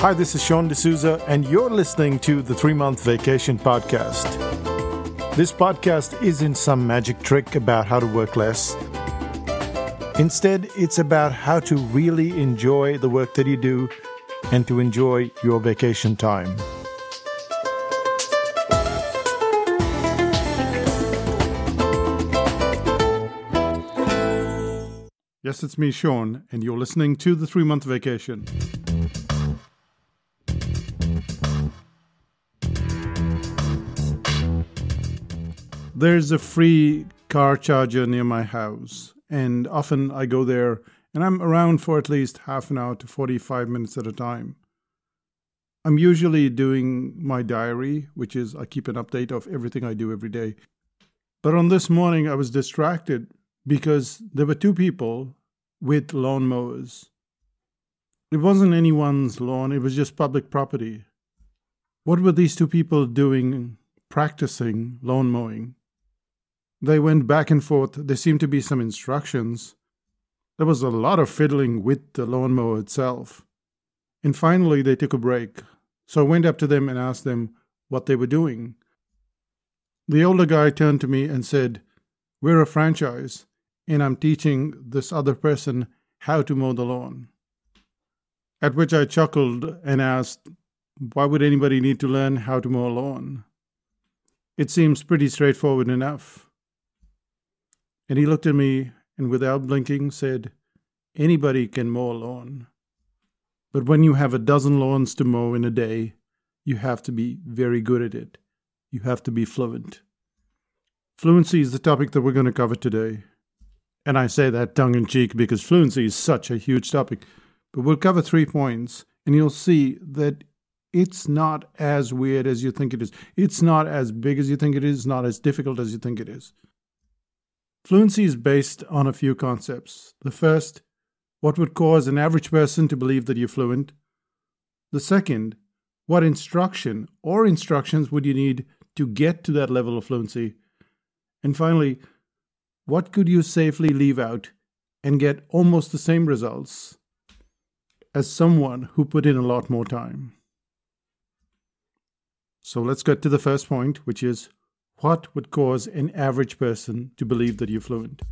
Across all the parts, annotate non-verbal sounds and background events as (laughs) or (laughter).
Hi, this is Sean D'Souza, and you're listening to the Three Month Vacation Podcast. This podcast isn't some magic trick about how to work less. Instead, it's about how to really enjoy the work that you do and to enjoy your vacation time. Yes, it's me, Sean, and you're listening to the Three Month Vacation. There's a free car charger near my house, and often I go there and I'm around for at least half an hour to 45 minutes at a time. I'm usually doing my diary, which is I keep an update of everything I do every day. But on this morning, I was distracted because there were two people with lawn mowers. It wasn't anyone's lawn, it was just public property. What were these two people doing, practicing lawn mowing? They went back and forth. There seemed to be some instructions. There was a lot of fiddling with the lawnmower itself. And finally, they took a break. So I went up to them and asked them what they were doing. The older guy turned to me and said, We're a franchise, and I'm teaching this other person how to mow the lawn. At which I chuckled and asked, Why would anybody need to learn how to mow a lawn? It seems pretty straightforward enough. And he looked at me and without blinking said, Anybody can mow a lawn. But when you have a dozen lawns to mow in a day, you have to be very good at it. You have to be fluent. Fluency is the topic that we're going to cover today. And I say that tongue in cheek because fluency is such a huge topic. But we'll cover three points, and you'll see that it's not as weird as you think it is. It's not as big as you think it is, not as difficult as you think it is. Fluency is based on a few concepts. The first, what would cause an average person to believe that you're fluent? The second, what instruction or instructions would you need to get to that level of fluency? And finally, what could you safely leave out and get almost the same results as someone who put in a lot more time? So let's get to the first point, which is what would cause an average person to believe that you're fluent?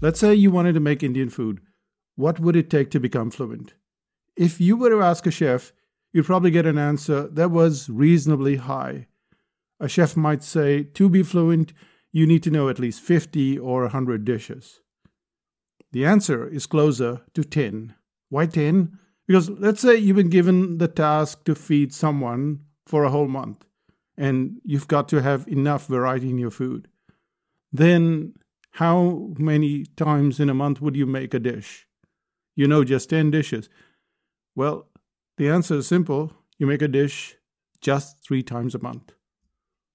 Let's say you wanted to make Indian food. What would it take to become fluent? If you were to ask a chef, you'd probably get an answer that was reasonably high. A chef might say, to be fluent, you need to know at least 50 or 100 dishes. The answer is closer to 10. Why 10? Because let's say you've been given the task to feed someone for a whole month and you've got to have enough variety in your food. Then how many times in a month would you make a dish? You know, just 10 dishes. Well, the answer is simple you make a dish just three times a month.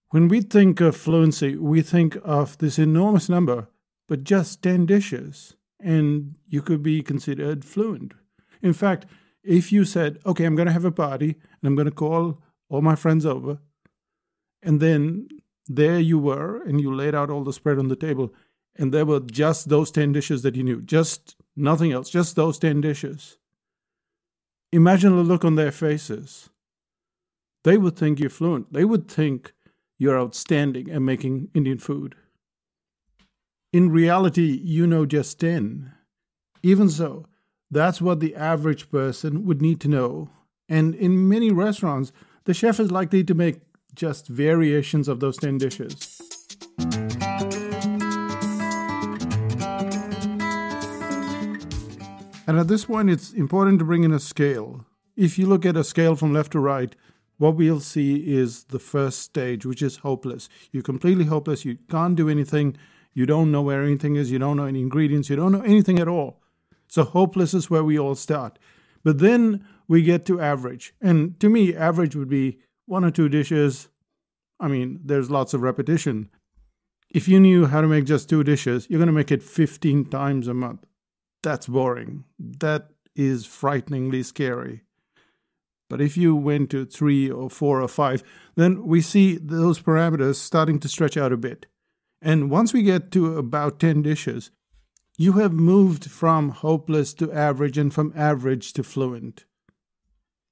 When we think of fluency, we think of this enormous number, but just 10 dishes, and you could be considered fluent. In fact, if you said, okay, I'm going to have a party and I'm going to call all my friends over, and then there you were, and you laid out all the spread on the table, and there were just those 10 dishes that you knew, just nothing else, just those 10 dishes. Imagine the look on their faces. They would think you're fluent. They would think you're outstanding at making Indian food. In reality, you know just 10. Even so, that's what the average person would need to know. And in many restaurants, the chef is likely to make just variations of those 10 dishes. And at this point, it's important to bring in a scale. If you look at a scale from left to right, what we'll see is the first stage, which is hopeless. You're completely hopeless. You can't do anything. You don't know where anything is. You don't know any ingredients. You don't know anything at all. So hopeless is where we all start. But then we get to average. And to me, average would be one or two dishes. I mean, there's lots of repetition. If you knew how to make just two dishes, you're going to make it 15 times a month. That's boring. That is frighteningly scary. But if you went to three or four or five, then we see those parameters starting to stretch out a bit. And once we get to about 10 dishes, You have moved from hopeless to average and from average to fluent.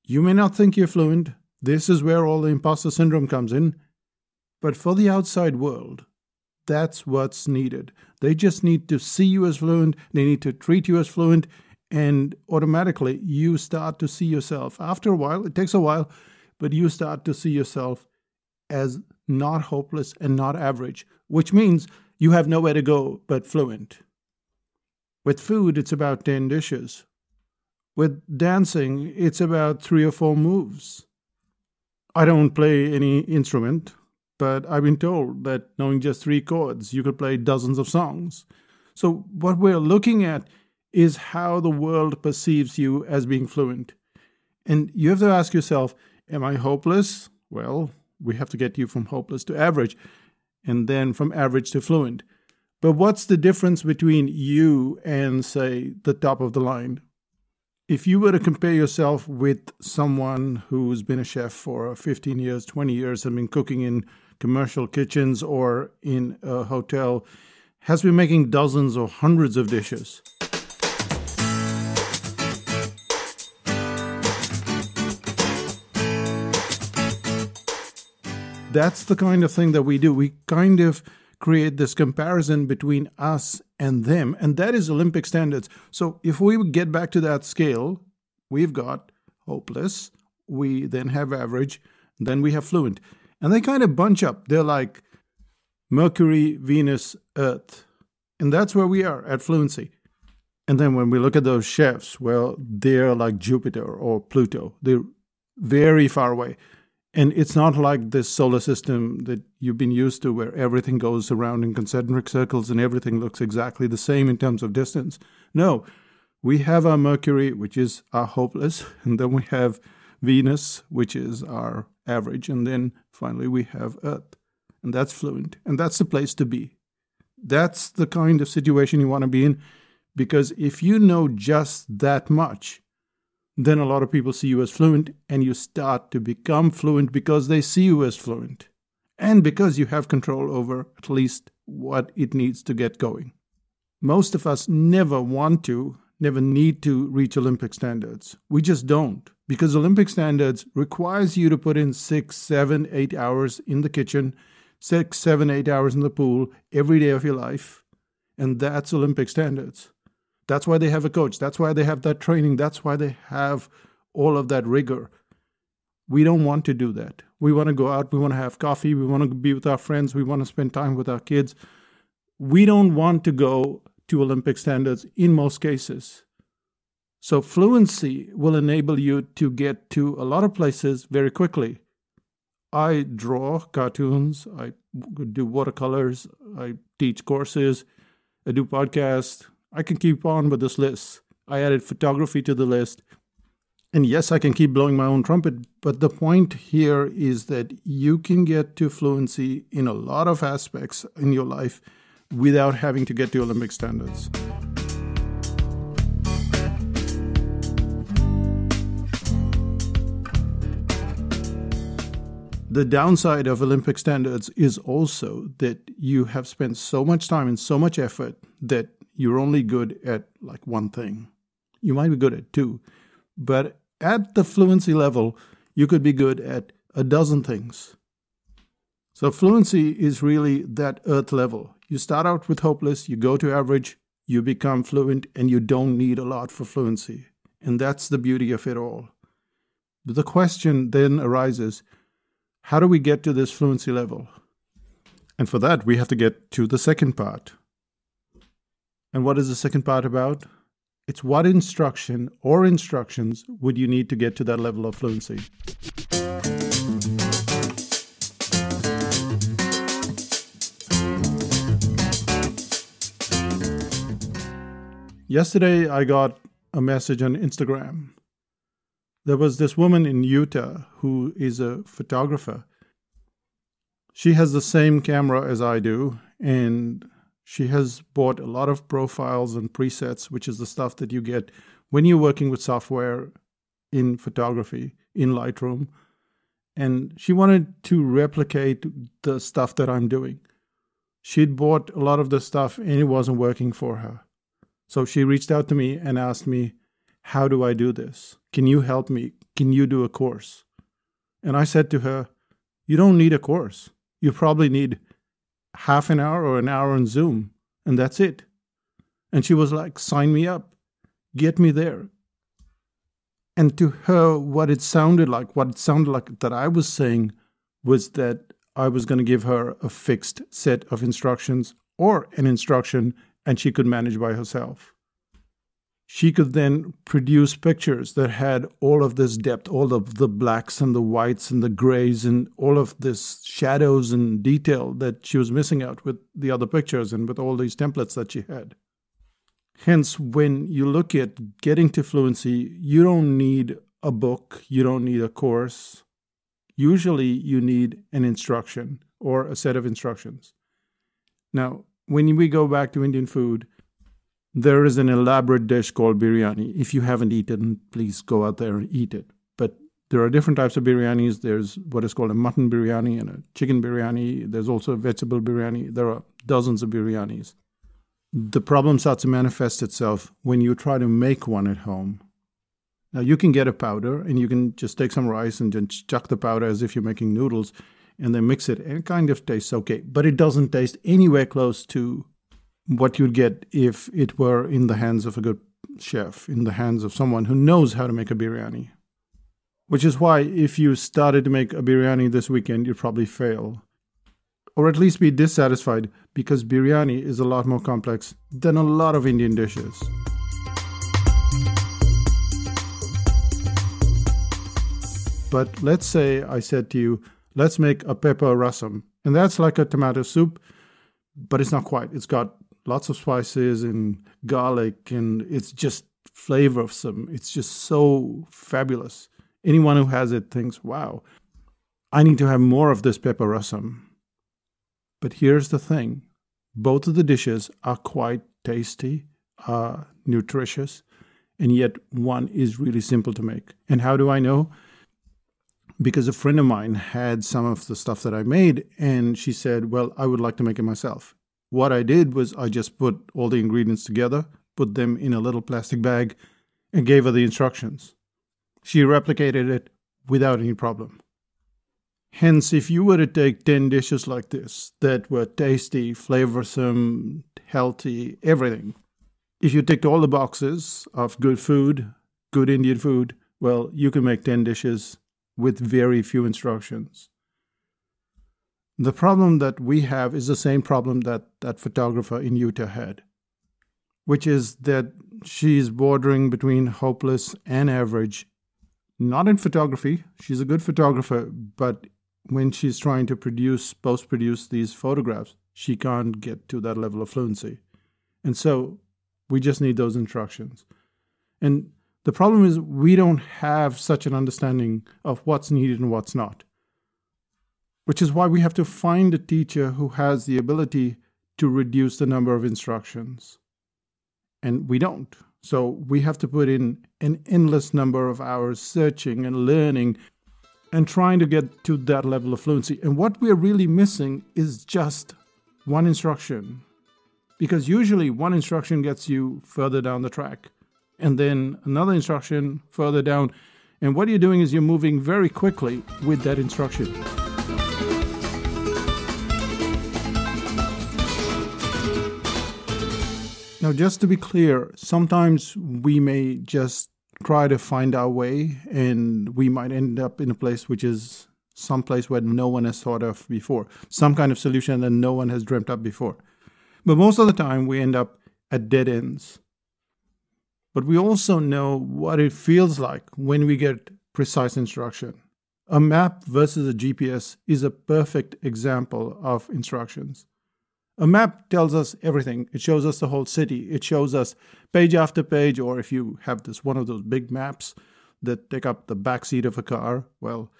You may not think you're fluent. This is where all the imposter syndrome comes in. But for the outside world, that's what's needed. They just need to see you as fluent, they need to treat you as fluent, and automatically you start to see yourself. After a while, it takes a while, but you start to see yourself as not hopeless and not average, which means you have nowhere to go but fluent. With food, it's about 10 dishes. With dancing, it's about three or four moves. I don't play any instrument, but I've been told that knowing just three chords, you could play dozens of songs. So, what we're looking at is how the world perceives you as being fluent. And you have to ask yourself, Am I hopeless? Well, we have to get you from hopeless to average, and then from average to fluent. But what's the difference between you and, say, the top of the line? If you were to compare yourself with someone who's been a chef for 15 years, 20 years, and been cooking in commercial kitchens or in a hotel, has been making dozens or hundreds of dishes. That's the kind of thing that we do. We kind of create this comparison between us and them, and that is Olympic standards. So if we get back to that scale, we've got hopeless, we then have average, then we have fluent. And they kind of bunch up. They're like Mercury, Venus, Earth. And that's where we are at fluency. And then when we look at those chefs, well, they're like Jupiter or Pluto. They're very far away. And it's not like this solar system that you've been used to where everything goes around in concentric circles and everything looks exactly the same in terms of distance. No, we have our Mercury, which is our hopeless, (laughs) and then we have Venus, which is our average, and then finally we have Earth, and that's fluent, and that's the place to be. That's the kind of situation you want to be in, because if you know just that much, then a lot of people see you as fluent and you start to become fluent because they see you as fluent and because you have control over at least what it needs to get going. Most of us never want to, never need to reach Olympic standards. We just don't because Olympic standards requires you to put in six, seven, eight hours in the kitchen, six, seven, eight hours in the pool every day of your life. And that's Olympic standards. That's why they have a coach. That's why they have that training. That's why they have all of that rigor. We don't want to do that. We want to go out. We want to have coffee. We want to be with our friends. We want to spend time with our kids. We don't want to go to Olympic standards in most cases. So, fluency will enable you to get to a lot of places very quickly. I draw cartoons, I do watercolors, I teach courses, I do podcasts, I can keep on with this list. I added photography to the list. And yes, I can keep blowing my own trumpet, but the point here is that you can get to fluency in a lot of aspects in your life without having to get to Olympic standards. The downside of Olympic standards is also that you have spent so much time and so much effort that you're only good at like one thing. You might be good at two, but at the fluency level, you could be good at a dozen things. So, fluency is really that earth level. You start out with hopeless, you go to average, you become fluent, and you don't need a lot for fluency. And that's the beauty of it all. But the question then arises how do we get to this fluency level? And for that, we have to get to the second part and what is the second part about? It's what instruction or instructions would you need to get to that level of fluency? Yesterday, I got a message on Instagram. There was this woman in Utah who is a photographer. She has the same camera as I do, and she has bought a lot of profiles and presets, which is the stuff that you get when you're working with software in photography in Lightroom. And she wanted to replicate the stuff that I'm doing. She'd bought a lot of the stuff and it wasn't working for her. So she reached out to me and asked me, How do I do this? Can you help me? Can you do a course? And I said to her, You don't need a course. You probably need half an hour or an hour on Zoom, and that's it. And she was like, Sign me up, get me there. And to her, what it sounded like, what it sounded like that I was saying was that I was going to give her a fixed set of instructions or an instruction and she could manage by herself. She could then produce pictures that had all of this depth, all of the blacks and the whites and the grays and all of this shadows and detail that she was missing out with the other pictures and with all these templates that she had. Hence, when you look at getting to fluency, you don't need a book, you don't need a course. Usually, you need an instruction or a set of instructions. Now, when we go back to Indian food, there is an elaborate dish called biryani. If you haven't eaten, please go out there and eat it. But there are different types of biryanis. There's what is called a mutton biryani and a chicken biryani. There's also a vegetable biryani. There are dozens of biryanis the problem starts to manifest itself when you try to make one at home. Now, you can get a powder and you can just take some rice and just chuck the powder as if you're making noodles and then mix it, and it kind of tastes okay, but it doesn't taste anywhere close to what you'd get if it were in the hands of a good chef, in the hands of someone who knows how to make a biryani. Which is why, if you started to make a biryani this weekend, you'd probably fail or at least be dissatisfied because biryani is a lot more complex than a lot of Indian dishes. But let's say I said to you, let's make a pepper rasam. And that's like a tomato soup, but it's not quite. It's got lots of spices and garlic, and it's just flavorsome. It's just so fabulous. Anyone who has it thinks, wow, I need to have more of this pepper rasam. But here's the thing both of the dishes are quite tasty, uh, nutritious, and yet one is really simple to make. And how do I know? Because a friend of mine had some of the stuff that I made, and she said, Well, I would like to make it myself. What I did was I just put all the ingredients together, put them in a little plastic bag, and gave her the instructions. She replicated it without any problem. Hence, if you were to take 10 dishes like this that were tasty, flavorsome, healthy, everything, if you ticked all the boxes of good food, good Indian food, well, you can make 10 dishes with very few instructions. The problem that we have is the same problem that that photographer in Utah had, which is that she's bordering between hopeless and average. Not in photography, she's a good photographer, but when she's trying to produce, post produce these photographs, she can't get to that level of fluency. And so we just need those instructions. And the problem is, we don't have such an understanding of what's needed and what's not, which is why we have to find a teacher who has the ability to reduce the number of instructions. And we don't. So we have to put in an endless number of hours searching and learning and trying to get to that level of fluency. And what we're really missing is just one instruction. Because usually one instruction gets you further down the track, and then another instruction further down. And what you're doing is you're moving very quickly with that instruction. Now, just to be clear, sometimes we may just try to find our way and we might end up in a place which is some place where no one has thought of before, some kind of solution that no one has dreamt up before. But most of the time, we end up at dead ends. But we also know what it feels like when we get precise instruction. A map versus a GPS is a perfect example of instructions. A map tells us everything. It shows us the whole city. It shows us page after page, or if you have this one of those big maps that take up the back seat of a car, well,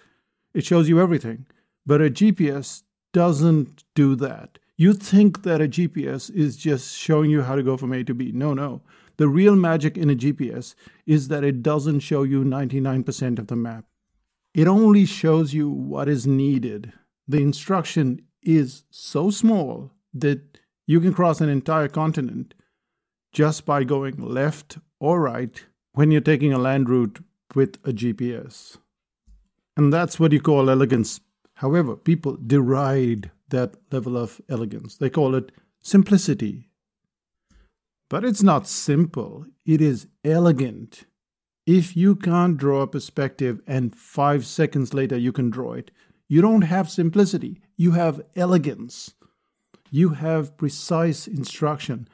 it shows you everything. But a GPS doesn't do that. You think that a GPS is just showing you how to go from A to B. No, no. The real magic in a GPS is that it doesn't show you 99% of the map. It only shows you what is needed. The instruction is so small that you can cross an entire continent just by going left or right when you're taking a land route with a GPS. And that's what you call elegance. However, people deride that level of elegance. They call it simplicity. But it's not simple, it is elegant. If you can't draw a perspective and five seconds later you can draw it, you don't have simplicity, you have elegance. You have precise instruction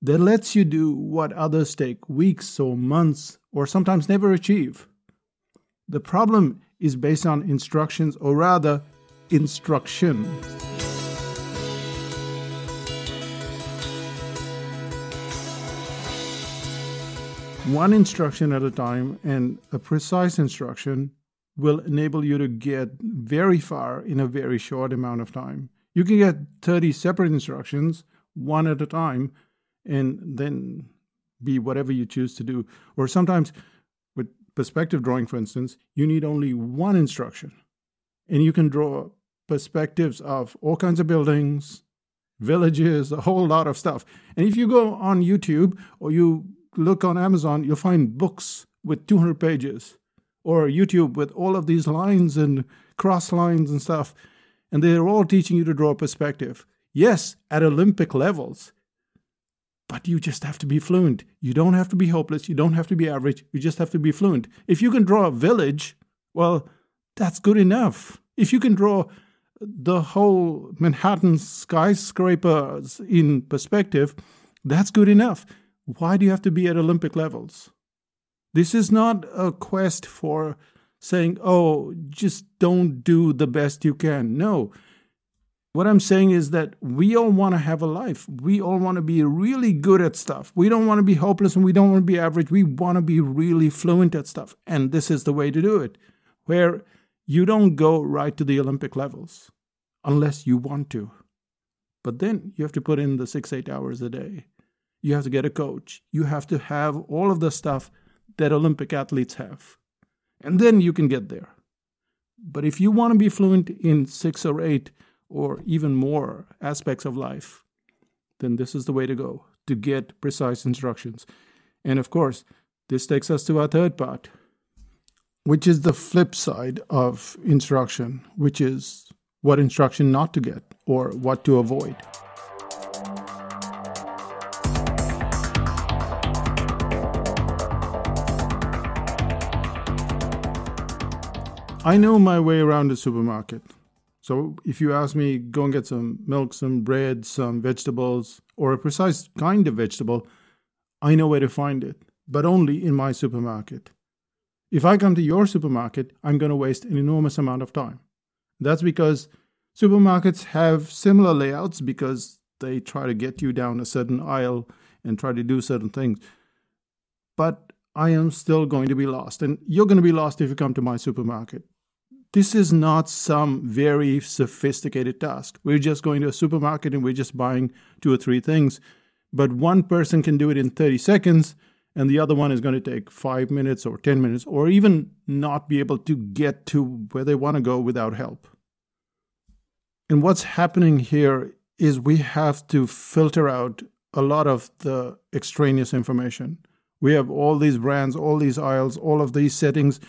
that lets you do what others take weeks or months or sometimes never achieve. The problem is based on instructions, or rather, instruction. One instruction at a time and a precise instruction will enable you to get very far in a very short amount of time. You can get 30 separate instructions, one at a time, and then be whatever you choose to do. Or sometimes, with perspective drawing, for instance, you need only one instruction, and you can draw perspectives of all kinds of buildings, villages, a whole lot of stuff. And if you go on YouTube or you look on Amazon, you'll find books with 200 pages, or YouTube with all of these lines and cross lines and stuff. And they're all teaching you to draw perspective. Yes, at Olympic levels. But you just have to be fluent. You don't have to be hopeless. You don't have to be average. You just have to be fluent. If you can draw a village, well, that's good enough. If you can draw the whole Manhattan skyscrapers in perspective, that's good enough. Why do you have to be at Olympic levels? This is not a quest for saying, oh, just don't do the best you can. No. What I'm saying is that we all want to have a life. We all want to be really good at stuff. We don't want to be hopeless and we don't want to be average. We want to be really fluent at stuff. And this is the way to do it, where you don't go right to the Olympic levels unless you want to. But then you have to put in the six, eight hours a day. You have to get a coach. You have to have all of the stuff that Olympic athletes have. And then you can get there. But if you want to be fluent in six or eight or even more aspects of life, then this is the way to go to get precise instructions. And of course, this takes us to our third part, which is the flip side of instruction, which is what instruction not to get or what to avoid. I know my way around the supermarket. So if you ask me, go and get some milk, some bread, some vegetables, or a precise kind of vegetable, I know where to find it, but only in my supermarket. If I come to your supermarket, I'm going to waste an enormous amount of time. That's because supermarkets have similar layouts because they try to get you down a certain aisle and try to do certain things. But I am still going to be lost. And you're going to be lost if you come to my supermarket. This is not some very sophisticated task. We're just going to a supermarket and we're just buying two or three things. But one person can do it in 30 seconds, and the other one is going to take five minutes or 10 minutes, or even not be able to get to where they want to go without help. And what's happening here is we have to filter out a lot of the extraneous information. We have all these brands, all these aisles, all of these settings,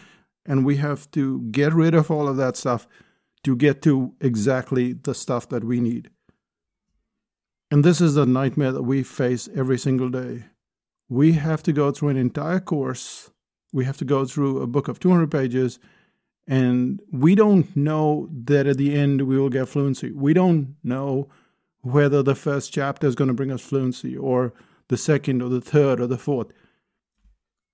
and we have to get rid of all of that stuff to get to exactly the stuff that we need. And this is the nightmare that we face every single day. We have to go through an entire course, we have to go through a book of 200 pages, and we don't know that at the end we will get fluency. We don't know whether the first chapter is going to bring us fluency or the second or the third or the fourth.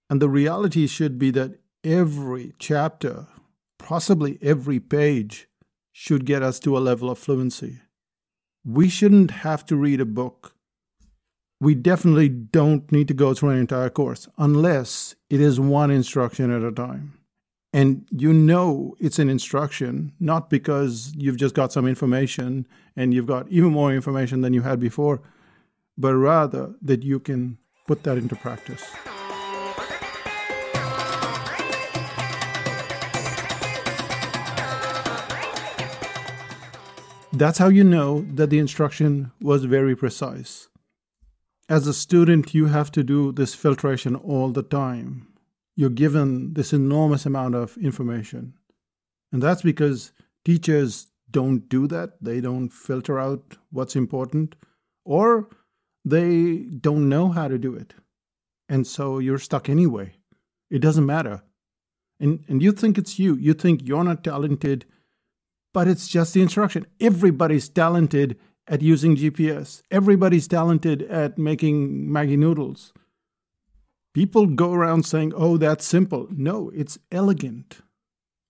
And the reality should be that every chapter, possibly every page, should get us to a level of fluency. We shouldn't have to read a book. We definitely don't need to go through an entire course unless it is one instruction at a time. And you know it's an instruction, not because you've just got some information and you've got even more information than you had before, but rather that you can put that into practice. That's how you know that the instruction was very precise. As a student, you have to do this filtration all the time. You're given this enormous amount of information. And that's because teachers don't do that. They don't filter out what's important, or they don't know how to do it. And so you're stuck anyway. It doesn't matter. And, and you think it's you. You think you're not talented, but it's just the instruction. Everybody's talented at using GPS, everybody's talented at making Maggi noodles. People go around saying, oh, that's simple. No, it's elegant.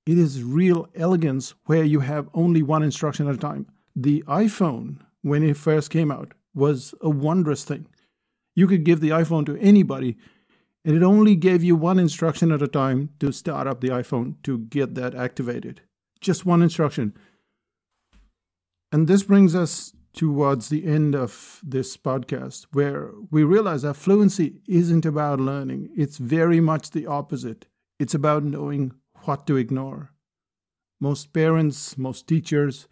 It is real elegance where you have only one instruction at a time. The iPhone, when it first came out, was a wondrous thing. You could give the iPhone to anybody, and it only gave you one instruction at a time to start up the iPhone to get that activated. Just one instruction. And this brings us towards the end of this podcast, where we realize that fluency isn't about learning, it's very much the opposite. It's about knowing what to ignore. Most parents, most teachers,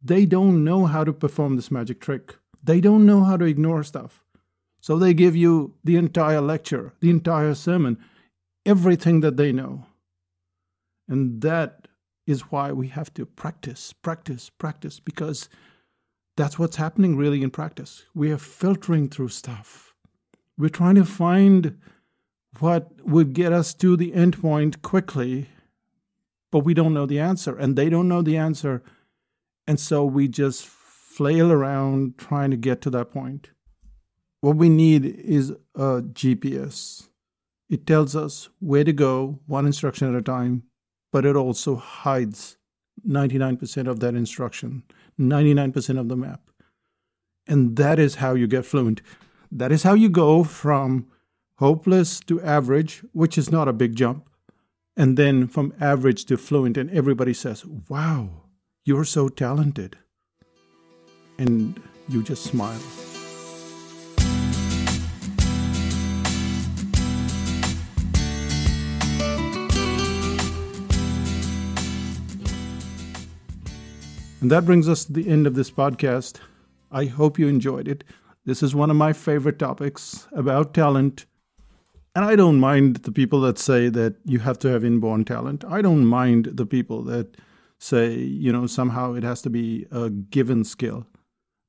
they don't know how to perform this magic trick. They don't know how to ignore stuff. So they give you the entire lecture, the entire sermon, everything that they know. And that is why we have to practice, practice, practice, because that's what's happening really in practice. We are filtering through stuff. We're trying to find what would get us to the end point quickly, but we don't know the answer, and they don't know the answer. And so we just flail around trying to get to that point. What we need is a GPS. It tells us where to go, one instruction at a time, but it also hides 99% of that instruction, 99% of the map. And that is how you get fluent. That is how you go from hopeless to average, which is not a big jump, and then from average to fluent. And everybody says, Wow, you're so talented and you just smile. And that brings us to the end of this podcast. I hope you enjoyed it. This is one of my favorite topics about talent. And I don't mind the people that say that you have to have inborn talent. I don't mind the people that say, you know, somehow it has to be a given skill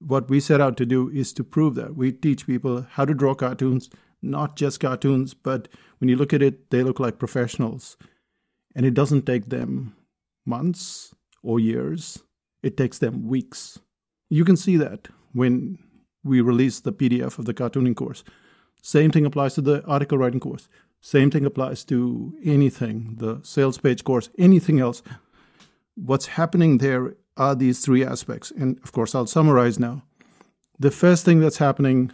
what we set out to do is to prove that. We teach people how to draw cartoons, not just cartoons, but when you look at it, they look like professionals. And it doesn't take them months or years, it takes them weeks. You can see that when we release the PDF of the cartooning course. Same thing applies to the article writing course. Same thing applies to anything, the sales page course, anything else. What's happening there are these three aspects. And of course, I'll summarize now. The first thing that's happening,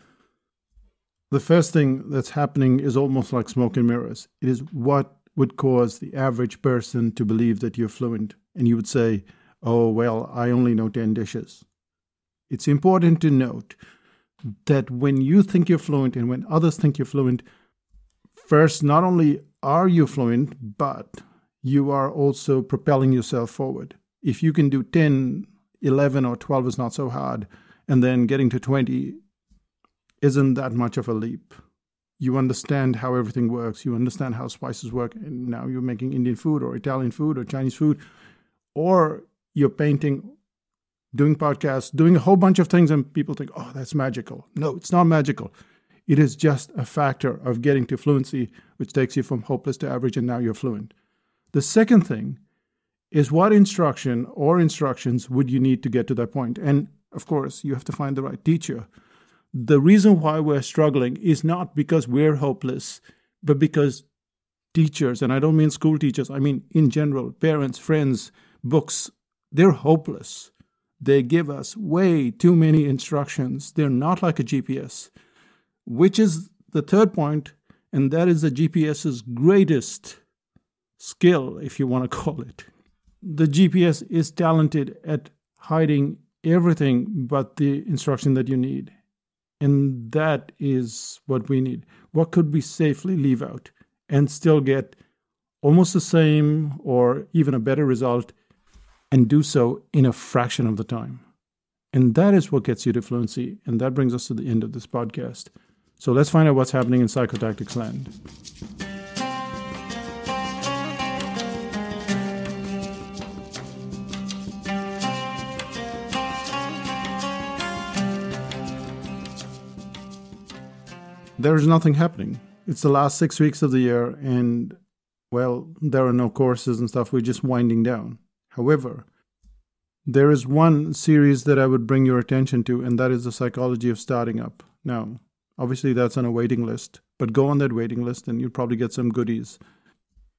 the first thing that's happening is almost like smoke and mirrors. It is what would cause the average person to believe that you're fluent. And you would say, oh, well, I only know 10 dishes. It's important to note that when you think you're fluent and when others think you're fluent, first, not only are you fluent, but you are also propelling yourself forward if you can do 10, 11, or 12 is not so hard, and then getting to 20 isn't that much of a leap. You understand how everything works, you understand how spices work, and now you're making Indian food or Italian food or Chinese food, or you're painting, doing podcasts, doing a whole bunch of things, and people think, oh, that's magical. No, it's not magical. It is just a factor of getting to fluency, which takes you from hopeless to average, and now you're fluent. The second thing is what instruction or instructions would you need to get to that point? And of course, you have to find the right teacher. The reason why we're struggling is not because we're hopeless, but because teachers, and I don't mean school teachers, I mean in general, parents, friends, books, they're hopeless. They give us way too many instructions. They're not like a GPS, which is the third point, and that is the GPS's greatest skill, if you want to (laughs) call it the GPS is talented at hiding everything but the instruction that you need. And that is what we need. What could we safely leave out and still get almost the same or even a better result and do so in a fraction of the time? And that is what gets you to fluency. And that brings us to the end of this podcast. So let's find out what's happening in psychotactics land. There is nothing happening. It's the last six weeks of the year, and well, there are no courses and stuff. We're just winding down. However, there is one series that I would bring your attention to, and that is the psychology of starting up. Now, obviously, that's on a waiting list, but go on that waiting list and you'll probably get some goodies.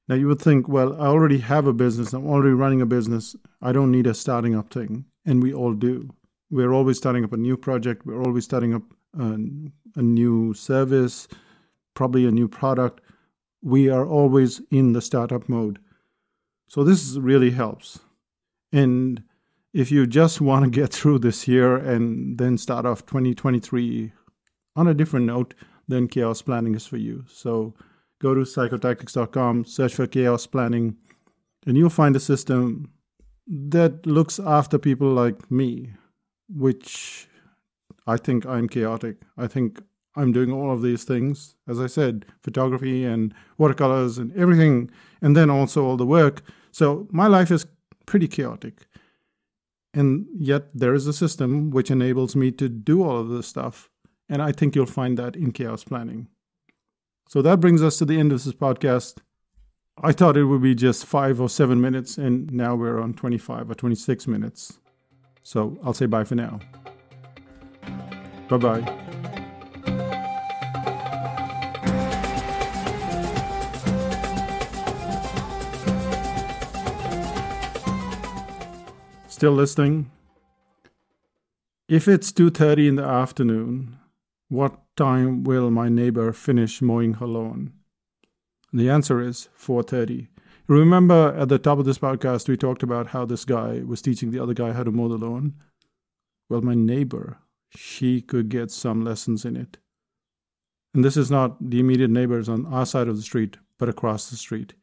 Now, you would think, well, I already have a business, I'm already running a business, I don't need a starting up thing. And we all do. We're always starting up a new project, we're always starting up a, a new service, probably a new product. We are always in the startup mode. So, this really helps. And if you just want to (laughs) get through this year and then start off 2023 on a different note, then chaos planning is for you. So go to psychotactics.com, search for chaos planning, and you'll find a system that looks after people like me, which I think I'm chaotic. I think I'm doing all of these things, as I said, photography and watercolors and everything, and then also all the work. So my life is pretty chaotic. And yet there is a system which enables me to do all of this stuff. And I think you'll find that in chaos planning. So that brings us to the end of this podcast. I thought it would be just five or seven minutes, and now we're on 25 or 26 minutes. So I'll say bye for now. Bye bye. Still listening? If it's 2:30 in the afternoon, what time will my neighbor finish mowing her lawn? The answer is 4:30. Remember at the top of this podcast we talked about how this guy was teaching the other guy how to mow the lawn? Well, my neighbor, she could get some lessons in it. And this is not the immediate neighbors on our side of the street, but across the street.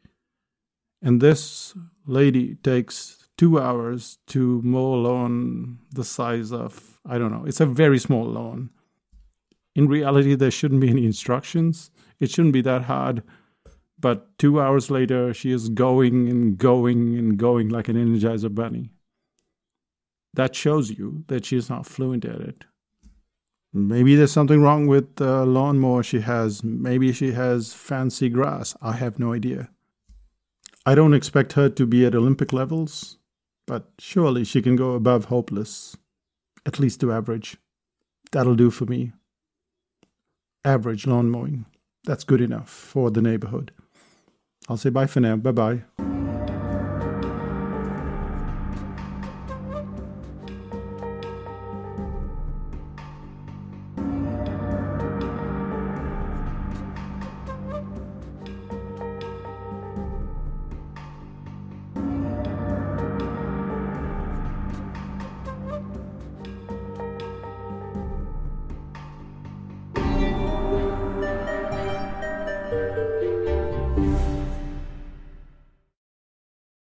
And this lady takes two hours to mow a lawn the size of, I don't know, it's a very small lawn. In reality, there shouldn't be any instructions. It shouldn't be that hard. But two hours later, she is going and going and going like an Energizer bunny. That shows you that she is not fluent at it. Maybe there's something wrong with the lawnmower she has. Maybe she has fancy grass. I have no idea. I don't expect her to be at Olympic levels but surely she can go above hopeless, at least to average. That'll do for me. Average lawn mowing. That's good enough for the neighborhood. I'll say bye for now. Bye bye.